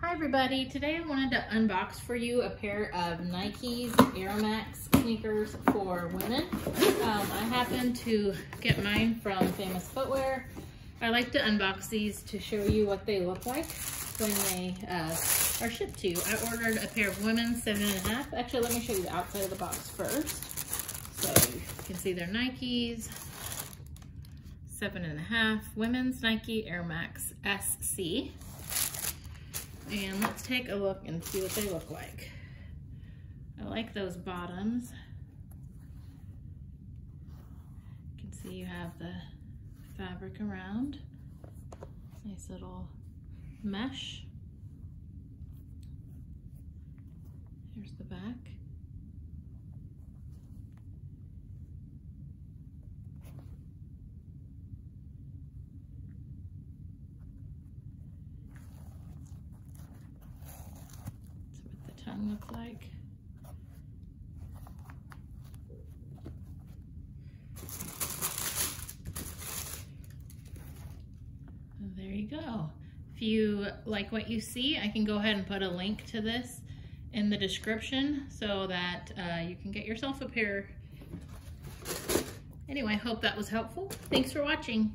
Hi everybody, today I wanted to unbox for you a pair of Nike's Air Max sneakers for women. Um, I happened to get mine from Famous Footwear. I like to unbox these to show you what they look like when they uh, are shipped to you. I ordered a pair of women's seven and a half. Actually, let me show you the outside of the box first. So you can see they're Nikes, seven and a half, women's Nike Air Max SC. And let's take a look and see what they look like. I like those bottoms. You can see you have the fabric around. Nice little mesh. Here's the back. Tongue look like. there you go. If you like what you see, I can go ahead and put a link to this in the description so that uh, you can get yourself a pair. Anyway, I hope that was helpful. Thanks for watching.